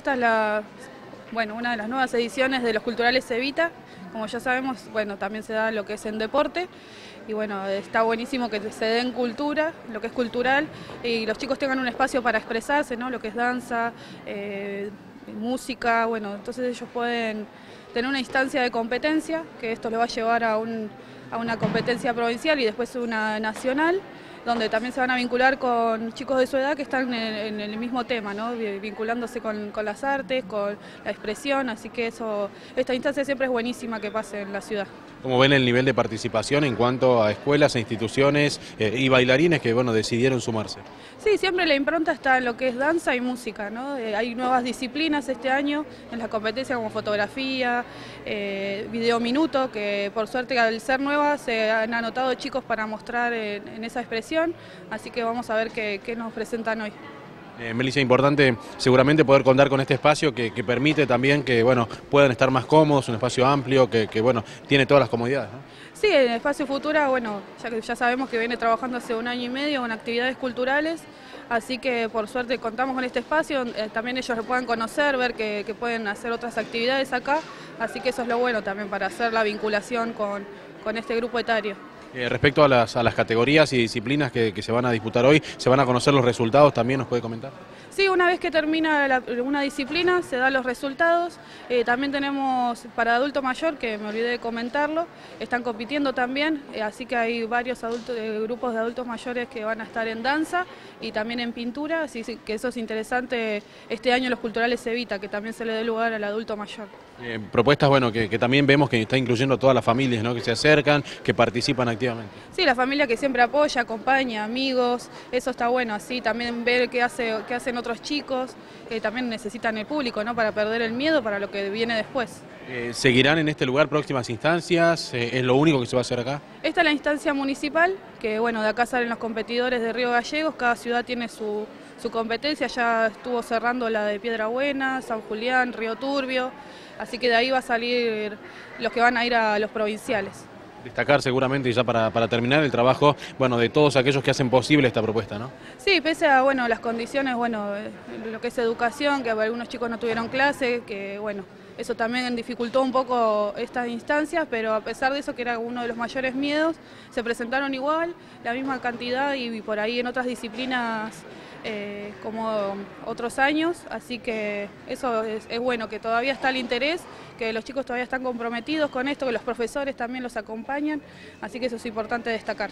Esta es la, bueno, una de las nuevas ediciones de los culturales Evita. Como ya sabemos, bueno, también se da lo que es en deporte y bueno, está buenísimo que se den cultura, lo que es cultural y los chicos tengan un espacio para expresarse, ¿no? Lo que es danza, eh, música, bueno, entonces ellos pueden tener una instancia de competencia, que esto le va a llevar a, a una competencia provincial y después una nacional donde también se van a vincular con chicos de su edad que están en, el mismo tema, ¿no? vinculándose con, las artes, con la expresión, así que eso, esta instancia siempre es buenísima que pase en la ciudad. ¿Cómo ven el nivel de participación en cuanto a escuelas e instituciones eh, y bailarines que bueno, decidieron sumarse? Sí, siempre la impronta está en lo que es danza y música, ¿no? Eh, hay nuevas disciplinas este año en la competencia como fotografía, eh, video minuto, que por suerte al ser nuevas se han anotado chicos para mostrar en esa expresión así que vamos a ver qué, nos presentan hoy. Eh, Melissa, importante seguramente poder contar con este espacio que, permite también que bueno, puedan estar más cómodos, un espacio amplio que, bueno, tiene todas las comodidades. Sí, el Espacio Futura, bueno, ya, sabemos que viene trabajando hace un año y medio con actividades culturales, así que por suerte contamos con este espacio, eh, también ellos lo puedan conocer, ver que, que, pueden hacer otras actividades acá, así que eso es lo bueno también para hacer la vinculación con, con este grupo etario. Eh, respecto a las, categorías y disciplinas que, se van a disputar hoy, ¿se van a conocer los resultados también? ¿Nos puede comentar? Sí, una vez que termina una disciplina se dan los resultados. Eh, también tenemos para adulto mayor, que me olvidé de comentarlo, están compitiendo también, eh, así que hay varios adultos, grupos de adultos mayores que van a estar en danza y también en pintura, así que eso es interesante. Este año los culturales Evita, que también se le dé lugar al adulto mayor. Propuestas, bueno, que, también vemos que está incluyendo a todas las familias, ¿no? que se acercan, que participan activamente. Sí, la familia que siempre apoya, acompaña, amigos, eso está bueno, así también ver qué, hace, qué hacen otros chicos, que también necesitan el público, ¿no? Para perder el miedo para lo que viene después. Eh, ¿Seguirán en este lugar próximas instancias? Eh, ¿Es lo único que se va a hacer acá? Esta es la instancia municipal, que bueno, de acá salen los competidores de Río Gallegos, cada ciudad tiene su, su competencia, ya estuvo cerrando la de Piedra Buena, San Julián, Río Turbio, así que de ahí va a salir los que van a ir a los provinciales destacar seguramente y ya para, terminar el trabajo bueno de todos aquellos que hacen posible esta propuesta ¿no? Sí, pese a bueno las condiciones, bueno, eh, lo que es educación, que algunos chicos no tuvieron clase, que bueno, eso también dificultó un poco estas instancias, pero a pesar de eso, que era uno de los mayores miedos, se presentaron igual, la misma cantidad y por ahí en otras disciplinas eh, como otros años, así que eso es, bueno, que todavía está el interés, que los chicos todavía están comprometidos con esto, que los profesores también los acompañan, así que eso es importante destacar.